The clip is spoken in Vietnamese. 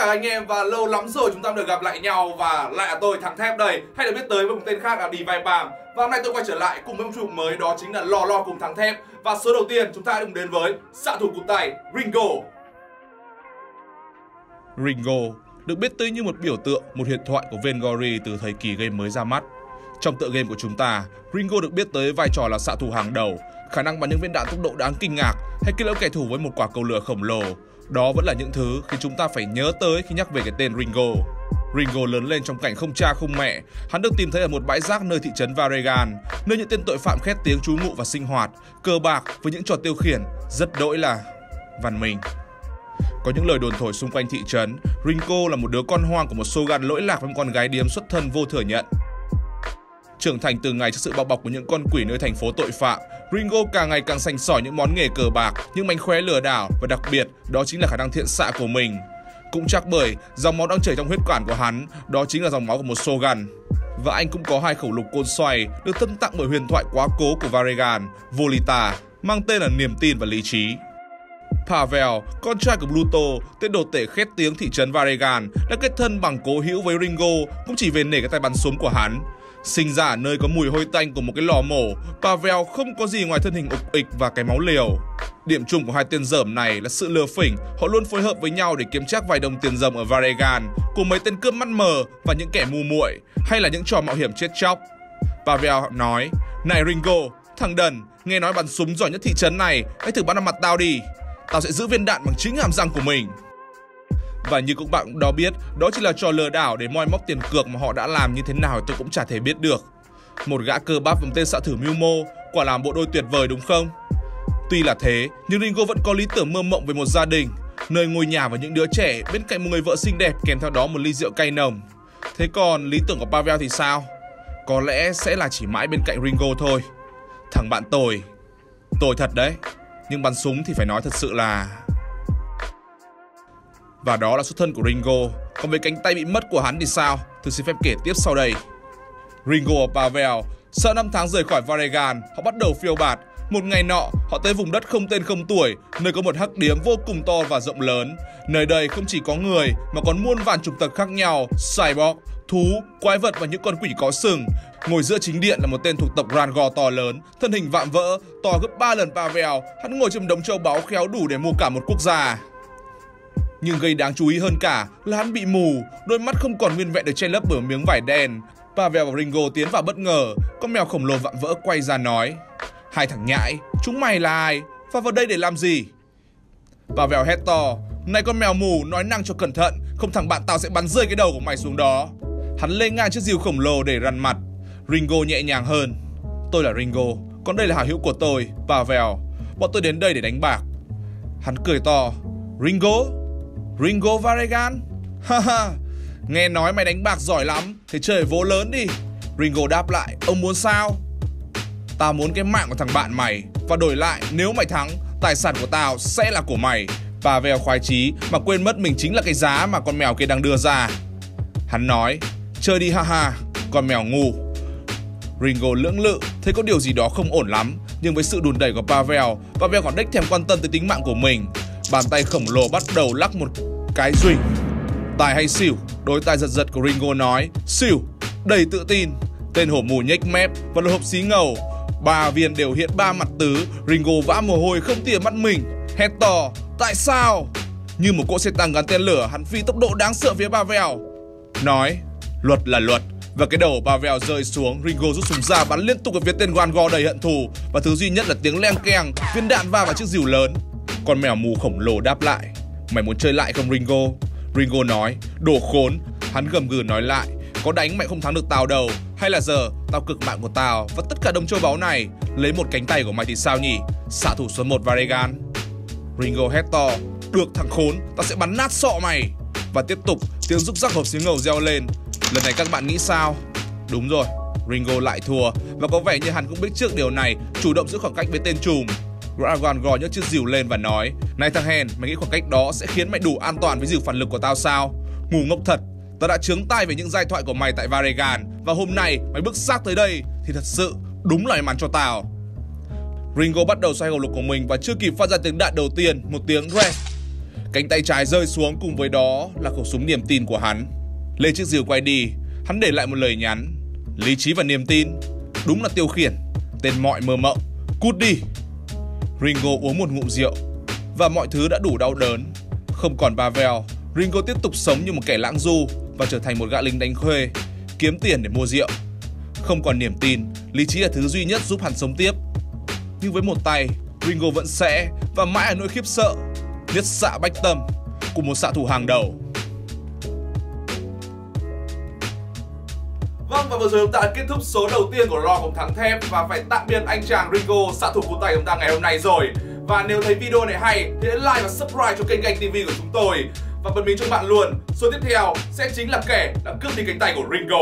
Cả anh em và lâu lắm rồi chúng ta được gặp lại nhau và lại là tôi thằng thép đây. Hay được biết tới với một tên khác là Divine Palm và hôm nay tôi quay trở lại cùng với một chụp mới đó chính là Lò Lò cùng thằng thép. Và số đầu tiên chúng ta hãy cùng đến với xạ thủ cụt tay Ringo. Ringo được biết tới như một biểu tượng, một huyền thoại của Vengori từ thời kỳ game mới ra mắt. Trong tựa game của chúng ta, Ringo được biết tới vai trò là xạ thủ hàng đầu, khả năng bắn những viên đạn tốc độ đáng kinh ngạc hay kết liễu kẻ thủ với một quả cầu lửa khổng lồ. Đó vẫn là những thứ khiến chúng ta phải nhớ tới khi nhắc về cái tên Ringo. Ringo lớn lên trong cảnh không cha không mẹ. Hắn được tìm thấy ở một bãi rác nơi thị trấn Varegan, nơi những tên tội phạm khét tiếng trú ngụ và sinh hoạt, cờ bạc với những trò tiêu khiển rất đỗi là văn minh. Có những lời đồn thổi xung quanh thị trấn, Ringo là một đứa con hoang của một sogan lỗi lạc với một con gái điếm xuất thân vô thừa nhận. Trưởng thành từ ngày trước sự bao bọc của những con quỷ nơi thành phố tội phạm, Ringo càng ngày càng sành sỏi những món nghề cờ bạc, những mánh khóe lừa đảo và đặc biệt đó chính là khả năng thiện xạ của mình. Cũng chắc bởi dòng máu đang chảy trong huyết quản của hắn, đó chính là dòng máu của một Shogun. Và anh cũng có hai khẩu lục côn xoay được tân tặng bởi huyền thoại quá cố của Varegan, Volita, mang tên là niềm tin và lý trí. Pavel, con trai của Pluto, tên đồ tể khét tiếng thị trấn Varegan, đã kết thân bằng cố hữu với Ringo, cũng chỉ về nể cái tay bắn súng của hắn. Sinh ra ở nơi có mùi hôi tanh của một cái lò mổ, Pavel không có gì ngoài thân hình ục ịch và cái máu liều. Điểm chung của hai tên dởm này là sự lừa phỉnh, họ luôn phối hợp với nhau để kiếm chắc vài đồng tiền rồng ở Varegan, cùng mấy tên cướp mắt mờ và những kẻ mù muội, hay là những trò mạo hiểm chết chóc. Pavel nói, này Ringo, thằng đần, nghe nói bắn súng giỏi nhất thị trấn này, hãy thử bắn vào mặt tao đi. Tao sẽ giữ viên đạn bằng chính hàm răng của mình. Và như các bạn đó biết, đó chỉ là trò lừa đảo để moi móc tiền cược mà họ đã làm như thế nào tôi cũng chả thể biết được. Một gã cơ bắp với tên xạ thử mưu quả làm bộ đôi tuyệt vời đúng không? Tuy là thế, nhưng Ringo vẫn có lý tưởng mơ mộng về một gia đình, nơi ngôi nhà và những đứa trẻ bên cạnh một người vợ xinh đẹp kèm theo đó một ly rượu cay nồng. Thế còn lý tưởng của Pavel thì sao? Có lẽ sẽ là chỉ mãi bên cạnh Ringo thôi. Thằng bạn tồi, tồi thật đấy. Nhưng bắn súng thì phải nói thật sự là và đó là xuất thân của Ringo. Còn về cánh tay bị mất của hắn thì sao? Tôi xin phép kể tiếp sau đây. Ringo và Pavel sợ năm tháng rời khỏi Varegan, họ bắt đầu phiêu bạt. Một ngày nọ, họ tới vùng đất không tên không tuổi, nơi có một hắc điếm vô cùng to và rộng lớn. Nơi đây không chỉ có người, mà còn muôn vàn chủng tộc khác nhau, cyborg, thú, quái vật và những con quỷ có sừng. Ngồi giữa chính điện là một tên thuộc tộc Rangor to lớn, thân hình vạm vỡ, to gấp 3 lần Pavel. Hắn ngồi trong đống châu báu khéo đủ để mua cả một quốc gia. Nhưng gây đáng chú ý hơn cả là hắn bị mù, đôi mắt không còn nguyên vẹn được che lấp bởi miếng vải đen. Pavel và Ringo tiến vào bất ngờ, con mèo khổng lồ vạm vỡ quay ra nói Hai thằng nhãi, chúng mày là ai? Và vào đây để làm gì? Pavel hét to Này con mèo mù, nói năng cho cẩn thận Không thằng bạn tao sẽ bắn rơi cái đầu của mày xuống đó Hắn lên ngang chiếc diều khổng lồ để răn mặt Ringo nhẹ nhàng hơn Tôi là Ringo, còn đây là hảo hữu của tôi, Pavel Bọn tôi đến đây để đánh bạc Hắn cười to Ringo? Ringo Varegan? Haha, nghe nói mày đánh bạc giỏi lắm, thế chơi vố lớn đi. Ringo đáp lại, ông muốn sao? Tao muốn cái mạng của thằng bạn mày, và đổi lại nếu mày thắng, tài sản của tao sẽ là của mày. Pavel khoái chí mà quên mất mình chính là cái giá mà con mèo kia đang đưa ra. Hắn nói, chơi đi haha, con mèo ngu. Ringo lưỡng lự, thấy có điều gì đó không ổn lắm, nhưng với sự đùn đẩy của Pavel, Pavel còn đích thèm quan tâm tới tính mạng của mình. Bàn tay khổng lồ bắt đầu lắc một cái duy. Tài hay xỉu Đối tài giật giật của Ringo nói Xỉu Đầy tự tin. Tên hổ mù nhếch mép và lột hộp xí ngầu. Ba viên đều hiện ba mặt tứ Ringo vã mồ hôi không tỉa mắt mình Hét to Tại sao? Như một cỗ xe tăng gắn tên lửa Hắn phi tốc độ đáng sợ phía ba vèo. Nói Luật là luật. Và cái đầu Pavel rơi xuống, Ringo rút súng ra bắn liên tục về phía tên Van Go đầy hận thù. Và thứ duy nhất là tiếng leng keng, viên đạn va vào chiếc dìu lớn. Con mèo mù khổng lồ đáp lại, Mày muốn chơi lại không Ringo? Ringo nói, đồ khốn. Hắn gầm gừ nói lại, có đánh mày không thắng được tao đâu. Hay là giờ tao cực mạng của tao và tất cả đồng châu báu này lấy một cánh tay của mày thì sao nhỉ? Xạ thủ số 1 Varegan. Ringo hét to, được thằng khốn, tao sẽ bắn nát sọ mày. Và tiếp tục tiếng rúc rắc hộp xíu ngầu reo lên. Lần này các bạn nghĩ sao? Đúng rồi, Ringo lại thua và có vẻ như hắn cũng biết trước điều này, chủ động giữ khoảng cách với tên trùm. Dragon gò những chiếc dìu lên và nói Này thằng hèn, mày nghĩ khoảng cách đó sẽ khiến mày đủ an toàn với dìu phản lực của tao sao? Ngủ ngốc thật, tao đã trướng tai về những giai thoại của mày tại Varegan Và hôm nay mày bước xác tới đây thì thật sự đúng là may mắn cho tao Ringo bắt đầu xoay hầu lục của mình và chưa kịp phát ra tiếng đạn đầu tiên, một tiếng rest Cánh tay trái rơi xuống cùng với đó là khẩu súng niềm tin của hắn. Lên chiếc diều quay đi, hắn để lại một lời nhắn. Lý trí và niềm tin, đúng là tiêu khiển, tên mọi mơ mộng, cút đi. Ringo uống một ngụm rượu và mọi thứ đã đủ đau đớn. Không còn Pavel, Ringo tiếp tục sống như một kẻ lãng du và trở thành một gã lính đánh thuê, kiếm tiền để mua rượu. Không còn niềm tin, lý trí là thứ duy nhất giúp hắn sống tiếp. Nhưng với một tay, Ringo vẫn sẽ và mãi ở nỗi khiếp sợ, nhất xạ bách tâm của một xạ thủ hàng đầu. Và vừa rồi chúng ta đã kết thúc số đầu tiên của Raw cùng thắng thép và phải tạm biệt anh chàng Ringo xạ thủ của tay chúng ta ngày hôm nay rồi. Và nếu thấy video này hay, thì hãy like và subscribe cho kênh Ganh TV của chúng tôi và bật mí cho bạn luôn. Số tiếp theo sẽ chính là kẻ đã cướp đi cánh tay của Ringo.